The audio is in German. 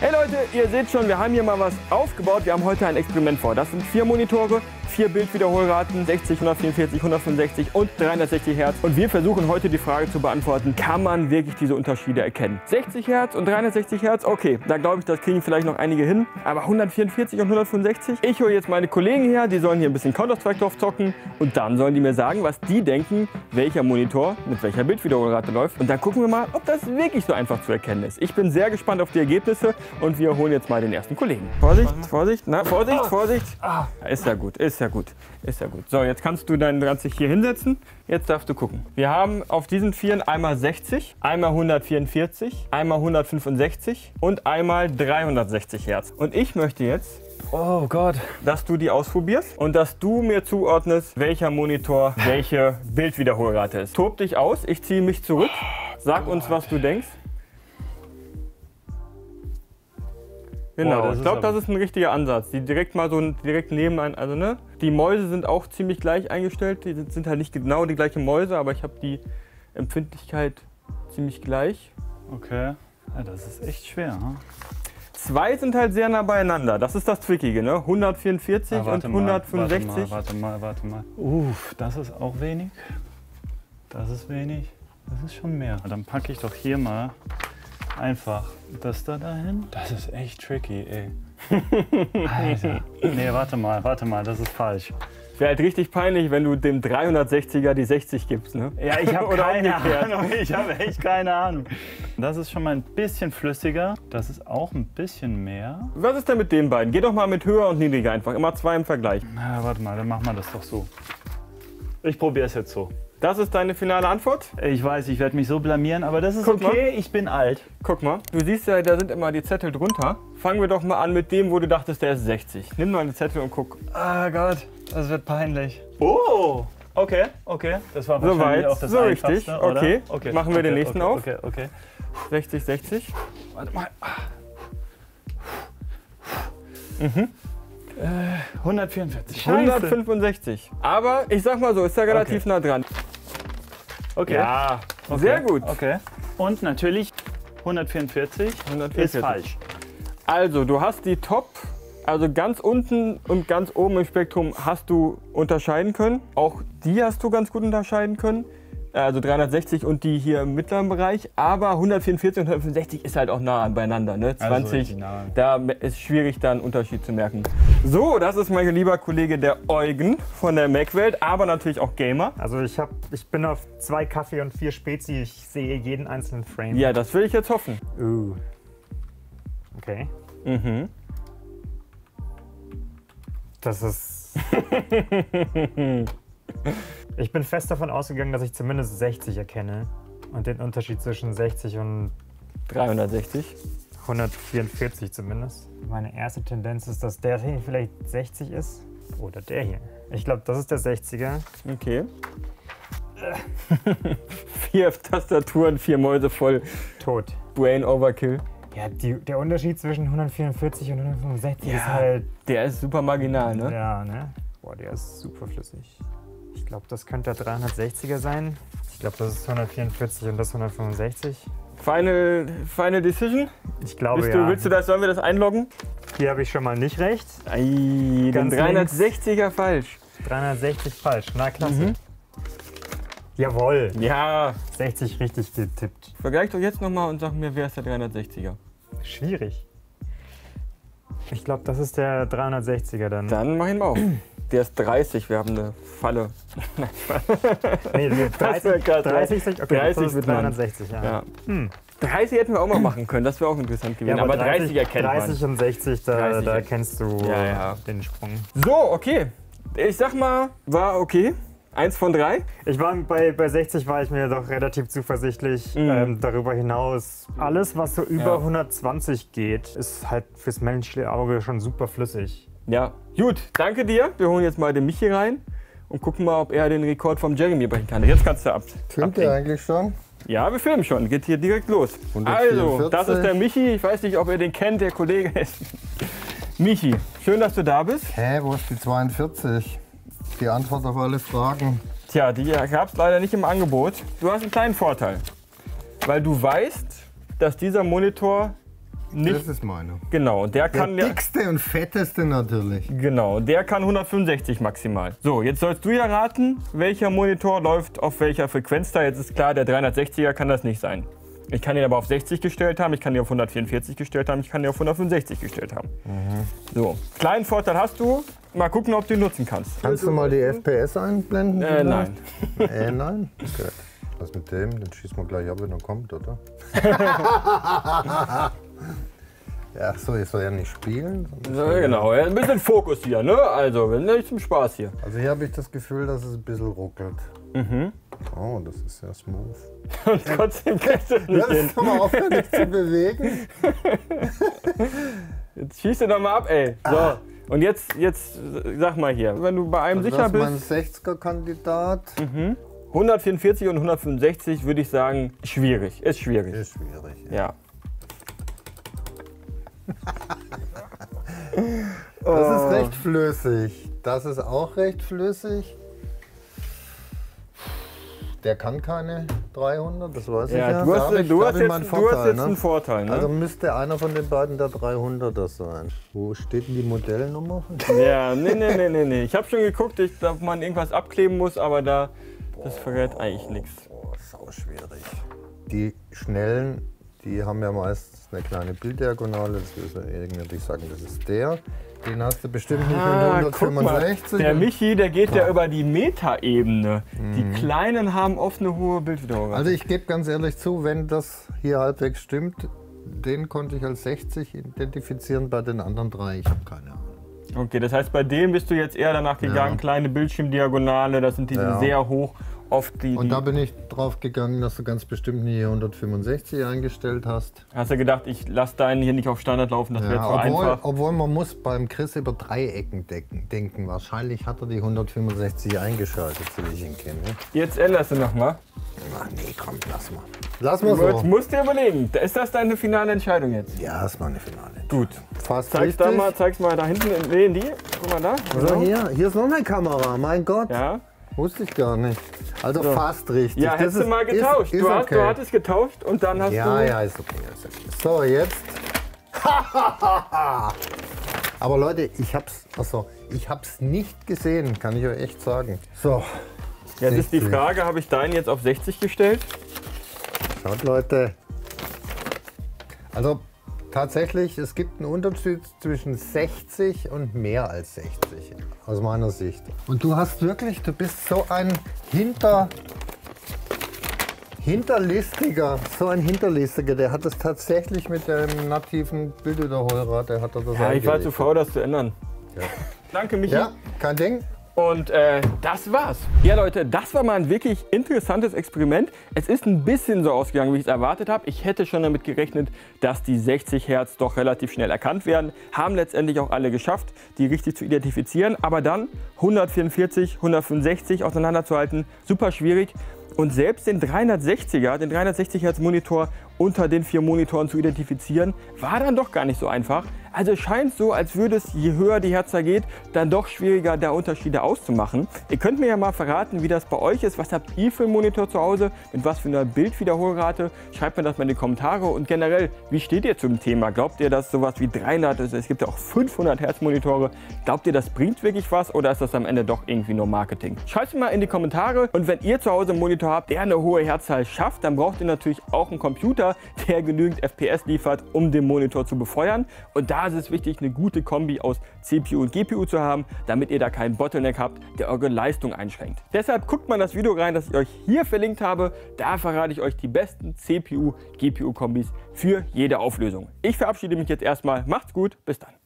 Hey Leute, ihr seht schon, wir haben hier mal was aufgebaut. Wir haben heute ein Experiment vor. Das sind vier Monitore, vier Bildwiederholraten, 60, 144, 165 und 360 Hertz. Und wir versuchen heute die Frage zu beantworten, kann man wirklich diese Unterschiede erkennen? 60 Hertz und 360 Hertz, okay, da glaube ich, das kriegen vielleicht noch einige hin. Aber 144 und 165? Ich hole jetzt meine Kollegen her, die sollen hier ein bisschen Counter-Strike drauf zocken und dann sollen die mir sagen, was die denken, welcher Monitor mit welcher Bildwiederholrate läuft. Und dann gucken wir mal, ob das wirklich so einfach zu erkennen ist. Ich bin sehr gespannt auf die Ergebnisse und wir holen jetzt mal den ersten Kollegen. Vorsicht, Vorsicht, na, Vorsicht, Vorsicht. Ist ja gut, ist ja gut, ist ja gut. So, jetzt kannst du dein Rad sich hier hinsetzen. Jetzt darfst du gucken. Wir haben auf diesen Vieren einmal 60, einmal 144, einmal 165 und einmal 360 Hertz. Und ich möchte jetzt, Oh Gott. dass du die ausprobierst und dass du mir zuordnest, welcher Monitor welche Bildwiederholrate ist. Tob dich aus, ich ziehe mich zurück. Sag uns, was du denkst. Genau, Boah, ich glaube, das ist ein richtiger Ansatz. Die direkt mal so direkt nebeneinander, also ne? Die Mäuse sind auch ziemlich gleich eingestellt. Die sind, halt nicht genau die gleichen Mäuse, aber ich habe die Empfindlichkeit ziemlich gleich. Okay. Ja, das ist echt schwer. Hm? Zwei sind halt sehr nah beieinander. Das ist das Trickige, ne? 144 Ah, und warte mal, 165. Warte mal, warte mal, warte mal. Uff, das ist auch wenig. Das ist wenig. Das ist schon mehr. Dann packe ich doch hier mal einfach das da dahin. Das ist echt tricky, ey. Alter. Nee, warte mal, warte mal, das ist falsch. Wäre halt richtig peinlich, wenn du dem 360er die 60 gibst, ne? Ja, ich habe keine umgekehrt. Ahnung. Ich habe echt keine Ahnung. Das ist schon mal ein bisschen flüssiger. Das ist auch ein bisschen mehr. Was ist denn mit den beiden? Geh doch mal mit höher und niedriger einfach. Immer zwei im Vergleich. Na, warte mal, dann machen wir das doch so. Ich probiere es jetzt so. Das ist deine finale Antwort? Ich weiß, ich werde mich so blamieren, aber das ist Guck okay. Ich bin alt. Guck mal, du siehst ja, da sind immer die Zettel drunter. Fangen wir doch mal an mit dem, wo du dachtest, der ist 60. Nimm mal eine Zettel und guck. Ah Gott, das wird peinlich. Oh, okay, okay. Das war wahrscheinlich auch das so richtig. oder? Okay. Machen wir den okay, nächsten okay, auf. Okay, okay. 60, 60. Warte mal. Mhm. Äh, 144. 165. Aber ich sag mal so, ist ja relativ Okay. nah dran. Okay. Ja, okay. sehr gut. Okay. Und natürlich 144, 144. ist falsch. Also, du hast die Top, also ganz unten und ganz oben im Spektrum hast du unterscheiden können. Auch die hast du ganz gut unterscheiden können. Also 360 und die hier im mittleren Bereich. Aber 144 und 165 ist halt auch nah beieinander. Ne? Also 20, richtig nah. da ist schwierig, da einen Unterschied zu merken. So, das ist mein lieber Kollege der Eugen von der Mac-Welt, aber natürlich auch Gamer. Also ich, hab, ich bin auf zwei Kaffee und vier Spezi. Ich sehe jeden einzelnen Frame. Ja, das will ich jetzt hoffen. Uh. Okay. Mhm. Das ist. ich bin fest davon ausgegangen, dass ich zumindest 60 erkenne. Und den Unterschied zwischen 60 und 360. 144 zumindest. Meine erste Tendenz ist, dass der hier vielleicht 60 ist. Oder der hier. Ich glaube, das ist der 60er. Okay. vier Tastaturen, vier Mäuse voll. Tot. Brain Overkill. Ja, die, der Unterschied zwischen 144 und 165 Ja. ist halt. Der ist super marginal, ne? Ja, ne? Boah, der ist super flüssig. Ich glaube, das könnte der 360er sein. Ich glaube, das ist 144 und das 165. Final, Final Decision? Ich glaube, Willst ja. du, willst du das, sollen wir das einloggen? Hier habe ich schon mal nicht recht. Ei, den Ganz 360er falsch. 360 falsch. Na, klasse. Mhm. Jawohl. Ja. 60 richtig getippt. Vergleich doch jetzt nochmal und sag mir, wer ist der 360er? Schwierig. Ich glaube, das ist der 360er dann. Dann mach ihn mal auf. Der ist 30, wir haben eine Falle. Nee, nee, Das wär 30, grad 30, okay, 30 das ist wird man. 360, ja. Ja. Hm. 30 hätten wir auch mal machen können, das wäre auch interessant gewesen. Ja, aber 30 erkennt 30 man. und 60, da, 30 da erkennst du Ja, ja. den Sprung. So, okay. Ich sag mal, war okay. Eins von drei. Ich war bei, bei 60 war ich mir doch relativ zuversichtlich. Mhm. Ähm, darüber hinaus, alles, was so über Ja. 120 geht, ist halt fürs menschliche Auge schon super flüssig. Ja. Gut, danke dir. Wir holen jetzt mal den Michi rein und gucken mal, ob er den Rekord vom Jeremy brechen kann. Jetzt kannst du ab. Filmt ihr eigentlich schon? Ja, wir filmen schon. Geht hier direkt los. 144. Also, das ist der Michi. Ich weiß nicht, ob ihr den kennt, der Kollege ist. Michi, schön, dass du da bist. Hä, wo ist die 42? Die Antwort auf alle Fragen. Tja, die gab es leider nicht im Angebot. Du hast einen kleinen Vorteil. Weil du weißt, dass dieser Monitor nicht. Das ist meine. Genau, der Der kann ja. dickste und fetteste natürlich. Genau, der kann 165 maximal. So, jetzt sollst du ja raten, welcher Monitor läuft auf welcher Frequenz da. Jetzt ist klar, der 360er kann das nicht sein. Ich kann ihn aber auf 60 gestellt haben, ich kann ihn auf 144 gestellt haben, ich kann ihn auf 165 gestellt haben. So, kleinen Vorteil hast du. Mal gucken, ob du ihn nutzen kannst. Kannst du mal die FPS einblenden? Äh, nein. Äh, nein? Okay. Was mit dem? Den schießen wir gleich ab, wenn er kommt, oder? ja, so, ich soll ja nicht spielen. So, genau, ein bisschen Fokus hier, ne? Also, nicht zum Spaß hier. Also hier habe ich das Gefühl, dass es ein bisschen ruckelt. Mhm. Oh, das ist sehr smooth. Und trotzdem kriegst du nicht Lass hin. doch mal aufhören, dich zu bewegen. Jetzt schieß dir doch mal ab, ey. So. Und jetzt, jetzt sag mal hier, wenn du bei einem Also sicher das ist mein bist, 60er-Kandidat. 144 und 165 würde ich sagen, schwierig. Ist schwierig. Ist schwierig. Ja. Das Oh. ist recht flüssig. Das ist auch recht flüssig. Der kann keine 300, das weiß ich ja. Ja, du hast, ich- du hast, jetzt, du hast Vorteil, jetzt ne? einen Vorteil, ne? Also müsste einer von den beiden der 300er sein. Wo steht denn die Modellnummer? ja, nee, nee, nee, nee, nee. Ich habe schon geguckt, ich, ob man irgendwas abkleben muss, aber da, das verrät eigentlich nichts. Oh, sau schwierig. Die schnellen, die haben ja meistens eine kleine Bilddiagonale. Das würde irgendwie sagen, das ist der. Den hast du bestimmt nicht Ah, mit guck mal, 165. der Michi, der geht ja über die Metaebene. Die Kleinen haben oft eine hohe Bildwiederholung. Also ich gebe ganz ehrlich zu, wenn das hier halbwegs stimmt, den konnte ich als 60 identifizieren, bei den anderen drei, ich habe keine Ahnung. Okay, das heißt, bei dem bist du jetzt eher danach gegangen, Ja. kleine Bildschirmdiagonale, das sind diese Ja. sehr hoch, oft die, Und da bin ich drauf gegangen, dass du ganz bestimmt nie 165 eingestellt hast. hast du gedacht, ich lasse deinen hier nicht auf Standard laufen, das wäre Ja, zu obwohl, einfach. obwohl man muss beim Chris über Dreiecken decken, denken. Wahrscheinlich hat er die 165 eingeschaltet, so wie ich ihn kenne. Jetzt änderst du nochmal. Ach nee, komm, lass mal. Lass mal Jetzt so. musst du dir überlegen, ist das deine finale Entscheidung jetzt? Ja, ist meine Finale. Gut. Fast Zeig's richtig. da mal, zeig's mal da hinten, in, nee, in die. Guck mal da. Also hier, hier ist noch eine Kamera, mein Gott. Ja, Wusste ich gar nicht. Also fast richtig. ja Das hättest du ist- mal ist- getauscht. Ist, du, hast, okay. du hattest getauscht und dann hast Ja, du... ja, ist okay, ist okay. So, jetzt. Aber Leute, ich hab's, also, ich hab's nicht gesehen, kann ich euch echt sagen. So, Jetzt ist die 60. Frage, habe ich deinen jetzt auf 60 gestellt? schaut Leute. Also tatsächlich, es gibt einen Unterschied zwischen 60 und mehr als 60, aus meiner Sicht. Und du hast wirklich, du bist so ein Hinter... Hinterlistiger, so ein Hinterlistiger, der hat es tatsächlich mit dem nativen Bildwiederholrad, der hat das Ja, ich war zu faul, das zu ändern. Ja. Danke, Michi. Ja, kein Ding. Und äh, das war's. Ja, Leute, das war mal ein wirklich interessantes Experiment. Es ist ein bisschen so ausgegangen, wie ich es erwartet habe. Ich hätte schon damit gerechnet, dass die 60 Hertz doch relativ schnell erkannt werden. Haben letztendlich auch alle geschafft, die richtig zu identifizieren. Aber dann 144, 165 auseinanderzuhalten, super schwierig. Und selbst den 360er, den 360 Hertz Monitor unter den vier Monitoren zu identifizieren, war dann doch gar nicht so einfach. Also es scheint so, als würde es, je höher die Herzahl geht, dann doch schwieriger, da Unterschiede auszumachen. Ihr könnt mir ja mal verraten, wie das bei euch ist. Was habt ihr für einen Monitor zu Hause? Mit was für einer Bildwiederholrate? Schreibt mir das mal in die Kommentare. Und generell, wie steht ihr zum Thema? Glaubt ihr, dass sowas wie 300, also es gibt ja auch 500 Hertz Monitore, glaubt ihr, das bringt wirklich was oder ist das am Ende doch irgendwie nur Marketing? Schreibt mir mal in die Kommentare. Und wenn ihr zu Hause einen Monitor habt, der eine hohe Herzzahl schafft, dann braucht ihr natürlich auch einen Computer, der genügend FPS liefert, um den Monitor zu befeuern. Und da ist es wichtig, eine gute Kombi aus CPU und GPU zu haben, damit ihr da keinen Bottleneck habt, der eure Leistung einschränkt. Deshalb guckt mal das Video rein, das ich euch hier verlinkt habe. Da verrate ich euch die besten CPU-GPU-Kombis für jede Auflösung. Ich verabschiede mich jetzt erstmal. Macht's gut, bis dann.